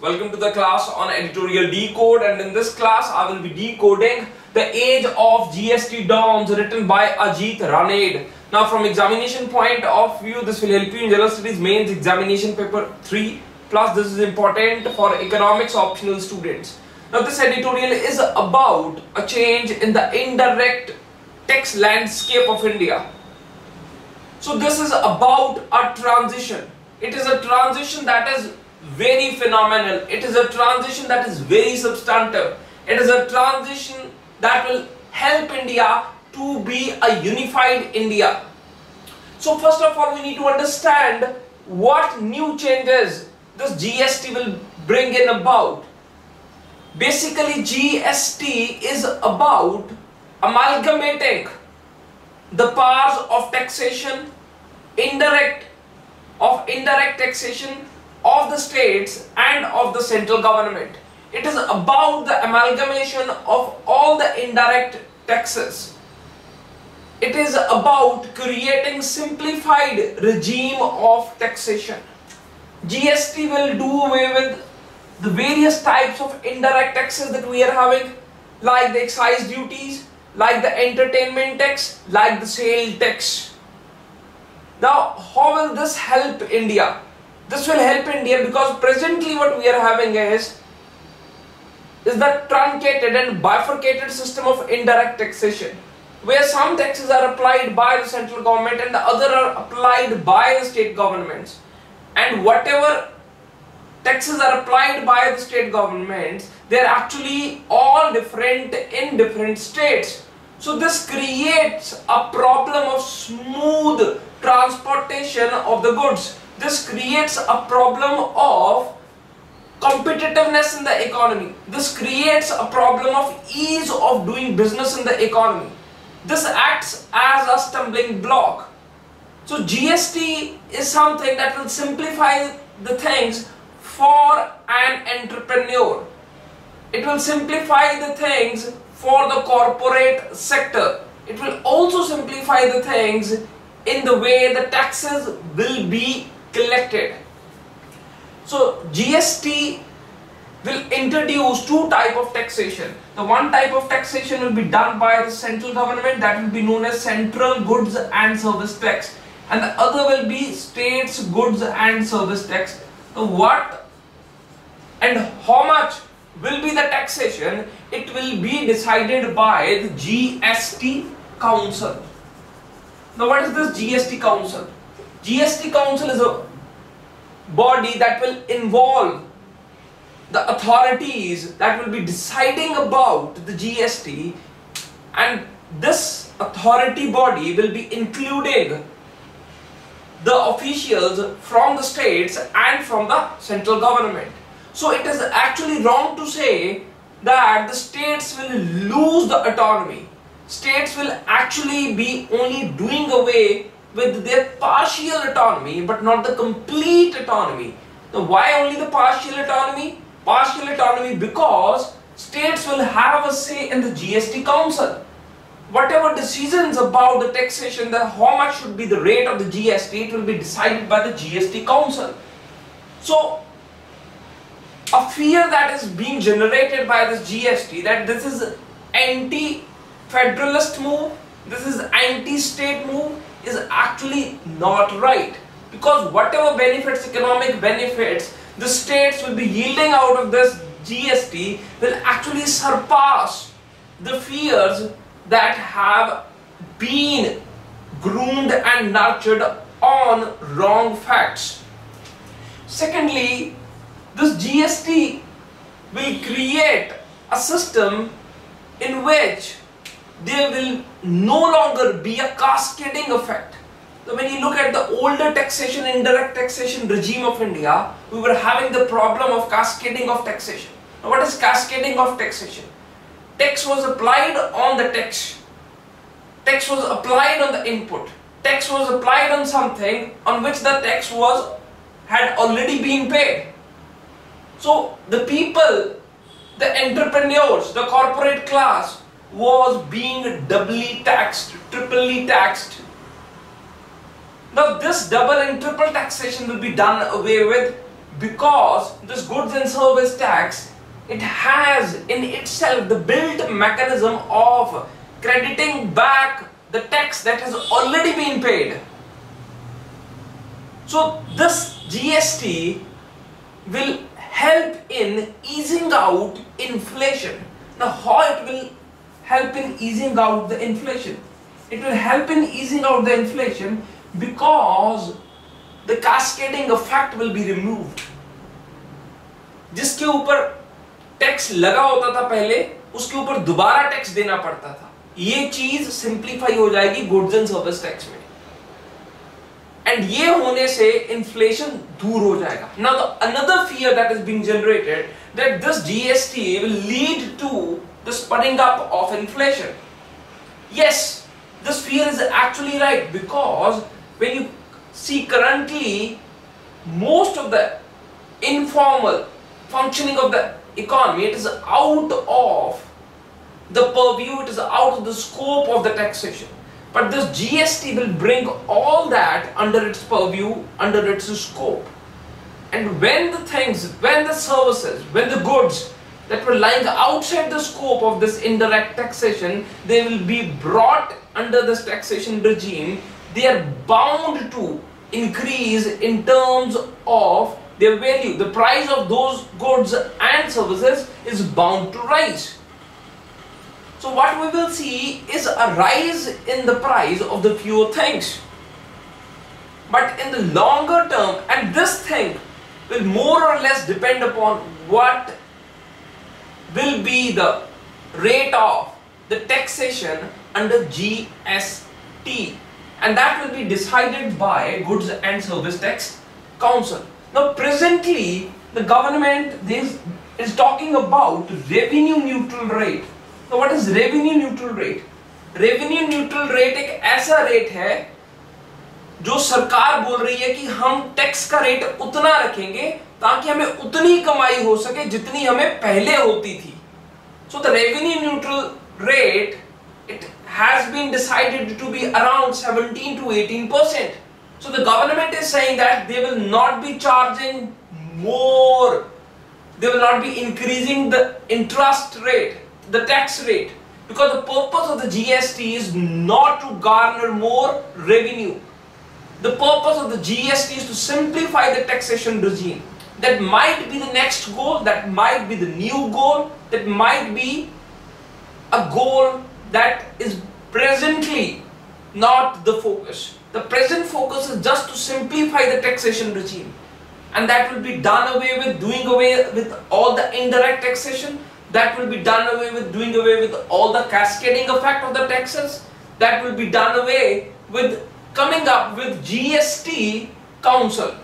welcome to the class on editorial decode and in this class I will be decoding the age of GST DOMS written by Ajit Ranade. Now from examination point of view this will help you in general studies mains examination paper 3 plus this is important for economics optional students. Now this editorial is about a change in the indirect tax landscape of India. So this is about a transition. It is a transition that is very phenomenal. It is a transition that is very substantive. It is a transition that will help India to be a unified India. So first of all we need to understand what new changes this GST will bring in about. Basically GST is about amalgamating the powers of taxation, indirect of indirect taxation of the states and of the central government. It is about the amalgamation of all the indirect taxes. It is about creating simplified regime of taxation. GST will do away with the various types of indirect taxes that we are having like the excise duties, like the entertainment tax, like the sale tax. Now, how will this help India? This will help India because presently what we are having is is the truncated and bifurcated system of indirect taxation where some taxes are applied by the central government and the other are applied by the state governments. And whatever taxes are applied by the state governments they are actually all different in different states. So this creates a problem of smooth transportation of the goods this creates a problem of competitiveness in the economy. This creates a problem of ease of doing business in the economy. This acts as a stumbling block. So GST is something that will simplify the things for an entrepreneur. It will simplify the things for the corporate sector. It will also simplify the things in the way the taxes will be collected. So GST will introduce two type of taxation. The one type of taxation will be done by the central government that will be known as central goods and service tax and the other will be states goods and service tax. So what and how much will be the taxation it will be decided by the GST council. Now what is this GST council? GST Council is a body that will involve the authorities that will be deciding about the GST and this authority body will be including the officials from the states and from the central government. So it is actually wrong to say that the states will lose the autonomy. States will actually be only doing away with their partial autonomy but not the complete autonomy. Now why only the partial autonomy? Partial autonomy because states will have a say in the GST council. Whatever decisions about the taxation, the how much should be the rate of the GST, it will be decided by the GST council. So a fear that is being generated by this GST that this is anti-federalist move, this is anti-state move, is actually not right because whatever benefits economic benefits the states will be yielding out of this GST will actually surpass the fears that have been groomed and nurtured on wrong facts. Secondly, this GST will create a system in which there will no longer be a cascading effect. So when you look at the older taxation, indirect taxation regime of India, we were having the problem of cascading of taxation. Now what is cascading of taxation? Tax was applied on the tax. Tax was applied on the input. Tax was applied on something on which the tax was had already been paid. So the people, the entrepreneurs, the corporate class was being doubly taxed, triply taxed. Now this double and triple taxation will be done away with because this goods and service tax it has in itself the built mechanism of crediting back the tax that has already been paid. So this GST will help in easing out inflation. Now how it will help in easing out the inflation? It will help in easing out the inflation because the cascading effect will be removed. जिसके ऊपर tax लगा होता था पहले, उसके ऊपर दोबारा tax देना पड़ता था ये चीज़ सिंप्लीफाई हो जाएगी गुड्स एंड सर्विस टैक्स में एंड ये होने से इन्फ्लेशन दूर हो जाएगा now the another fear that is being generated that this GST will lead to the spudding up of inflation. Yes, this fear is actually right because when you see currently most of the informal functioning of the economy, it is out of the purview, it is out of the scope of the taxation. But this GST will bring all that under its purview, under its scope. And when the things, when the services, when the goods that were lying outside the scope of this indirect taxation, they will be brought under this taxation regime, they are bound to increase in terms of their value. The price of those goods and services is bound to rise. So what we will see is a rise in the price of the fewer things. But in the longer term, and this thing will more or less depend upon what will be the rate of the taxation under GST and that will be decided by Goods and Service Tax Council. Now presently the government is, is talking about revenue neutral rate तो what is revenue neutral rate revenue neutral rate एक ऐसा rate है जो सरकार बोल रही है कि हम टैक्स का रेट उतना रखेंगे ताकि हमें उतनी कमाई हो सके जितनी हमें पहले होती थी। So the revenue neutral rate it has been decided to be around 17 to 18 percent so the government is saying that they will not be charging more they will not be increasing the interest rate the tax rate because the purpose of the gst is not to garner more revenue. The purpose of the gst is to simplify the taxation regime. That might be the next goal, that might be the new goal, that might be a goal that is presently not the focus. The present focus is just to simplify the taxation regime. And that will be done away with, doing away with all the indirect taxation that will be done away with doing away with all the cascading effect of the taxes that will be done away with coming up with GST council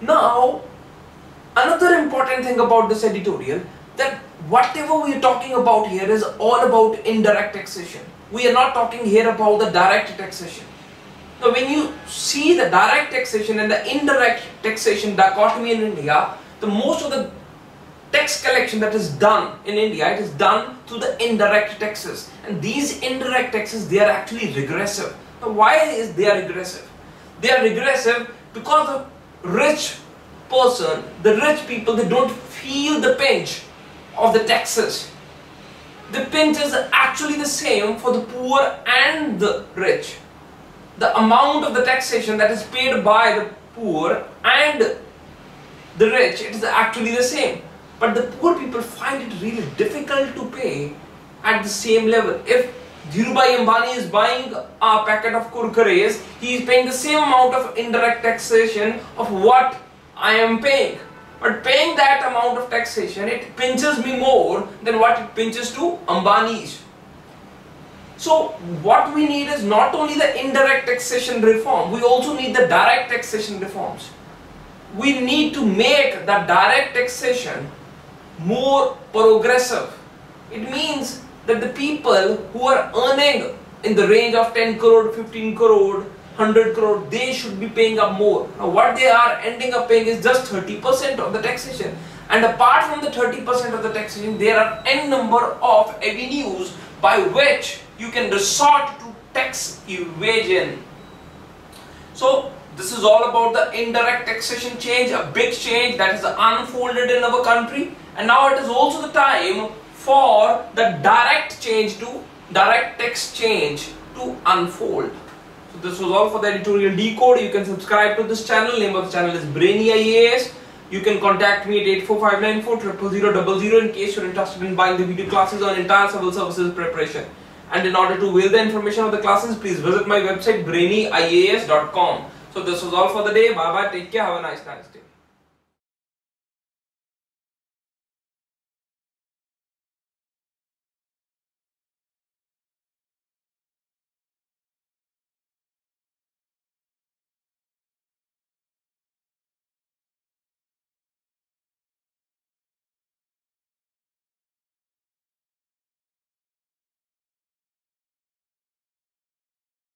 now another important thing about this editorial that whatever we are talking about here is all about indirect taxation we are not talking here about the direct taxation now when you see the direct taxation and the indirect taxation dichotomy in India the most of the tax collection that is done in India, it is done through the indirect taxes. And these indirect taxes, they are actually regressive. Now, why is they are regressive? They are regressive because the rich person, the rich people, they don't feel the pinch of the taxes. The pinch is actually the same for the poor and the rich. The amount of the taxation that is paid by the poor and the rich, it is actually the same. But the poor people find it really difficult to pay at the same level. If Dhirubhai Ambani is buying a packet of kurkures, he is paying the same amount of indirect taxation of what I am paying. But paying that amount of taxation, it pinches me more than what it pinches to Ambani's. So what we need is not only the indirect taxation reform, we also need the direct taxation reforms. We need to make the direct taxation more progressive. It means that the people who are earning in the range of 10 crore, 15 crore, 100 crore, they should be paying up more. Now what they are ending up paying is just 30% of the taxation. And apart from the 30% of the taxation, there are n number of avenues by which you can resort to tax evasion. So This is all about the indirect taxation change, a big change that is unfolded in our country. And now it is also the time for the direct change to direct tax change to unfold. So this was all for the editorial decode. You can subscribe to this channel. Name of the channel is Brainy IAS. You can contact me at 84594 in case you're interested in buying the video classes on entire civil services preparation. And in order to view the information of the classes, please visit my website brainyias.com. So this was all for the day. Bye bye. Take care. Have a nice nice day.